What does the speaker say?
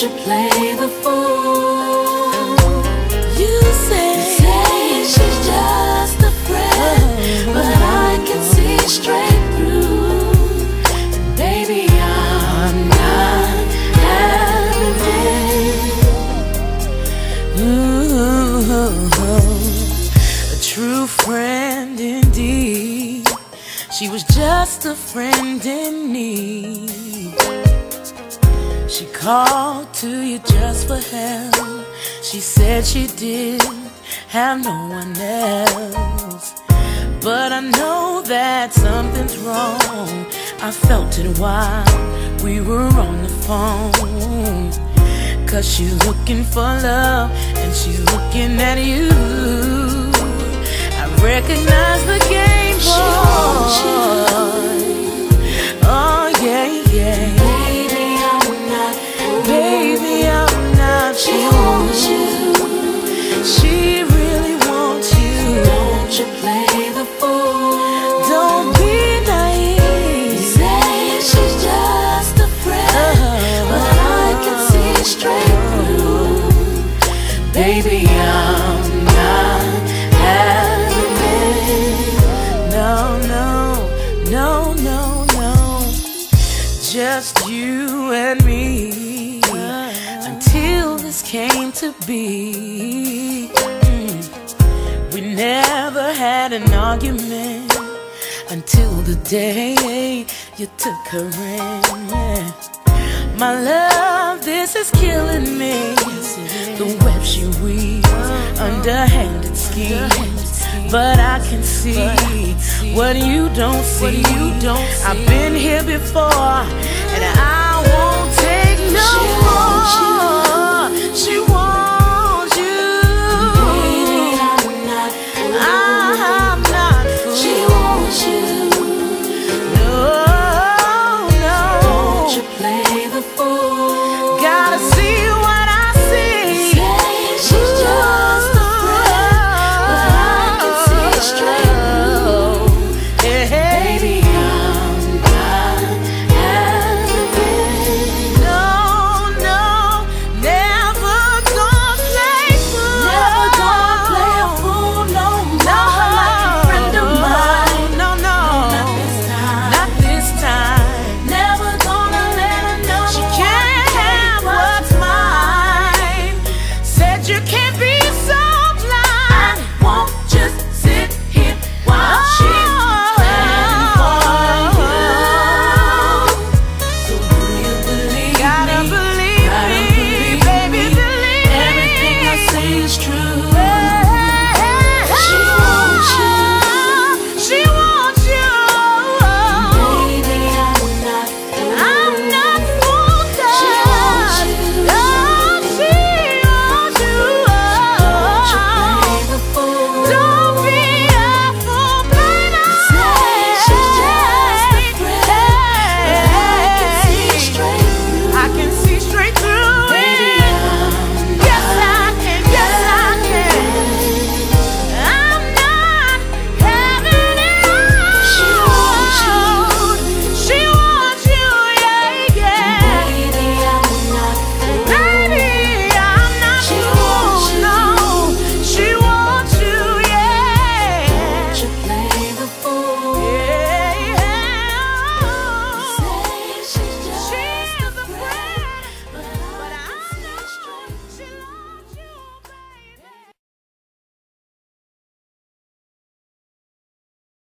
you play the fool. Ooh, a true friend indeed. She was just a friend in need. She called to you just for help. She said she did have no one else. But I know that something's wrong. I felt it while we were on the phone. Cause she's looking for love and she's looking at you. I recognize the game boy. Oh, yeah, yeah. Baby, I'm not fooled. Baby, I'm not She fooled. wants you. She really wants you. Don't you play the fool. Baby, I'm not it. No, no, no, no, no. Just you and me. Until this came to be. Mm. We never had an argument until the day you took her in. My love, this is killing me. The web she weaves, underhanded schemes. But I can see what you don't see. I've been here before.